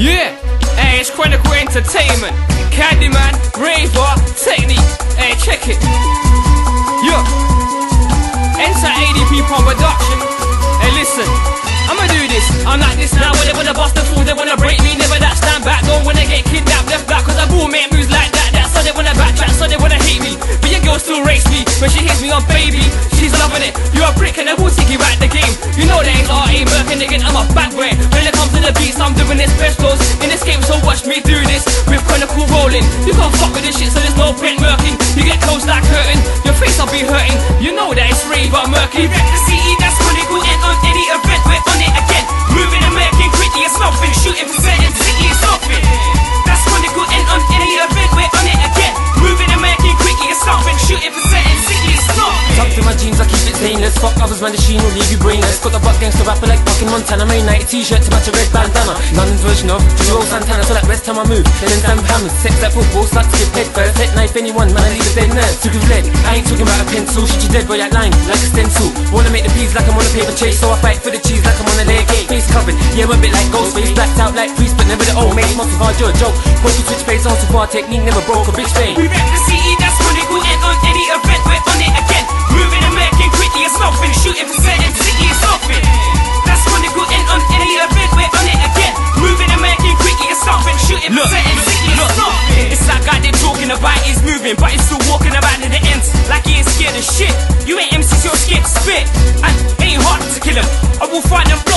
Yeah, hey, it's Chronicle Entertainment. Candyman, Raver, Technique. Hey, check it. Yeah. Enter ADP Production. Hey, listen. I'ma do this. I'm like this now. When they wanna bust the fool, they wanna break me. Never that stand back. Don't wanna get kidnapped, left back. Cause I will make moves like that. That's so they wanna backtrack, so they wanna hate me. But your girl still rates me. When she hits me on baby, she's loving it. You're a prick and I will take you out the game. You know that ain't R.A. Merkin again. I'm a bad boy. The beats, I'm doing this best flows. In this game, so watch me do this. With Chronicle rolling. You can't fuck with this shit, so there's no point murking. You get close like curtain. Your face I'll be hurting. You know that it's free, but murky. Wreck the city, that's Chronicle and on any event, we're on it again. Moving American quickly, it's nothing. Shooting certain city, it's nothing. Fuck man, the sheen will leave you brainless. Got the butt gangster rapper like fucking Montana. Main night t-shirt to match a red bandana. London's version of Juelz Santana. So like rest time I move. Then in Sam Hammers. Sex like football, start to get head first. Head knife anyone, man, I leave a dead nurse. Took his lead. I ain't talking about a pencil. Shit, you dead, boy, that line. Like a stencil. Wanna make the peas like I'm on a paper chase. So I fight for the cheese like I'm on a leg gate. Face covered. Yeah, a bit like Ghostface. Blacked out like priest, but never the old mate. Most of our joke. Once you switch phase on so technique never broke a bitch fade. We wreck the city, talking about is moving, but it's still walking about to the ends like he ain't scared of shit. You ain't MCs, you're scared to spit. And ain't hard to kill him. I will find them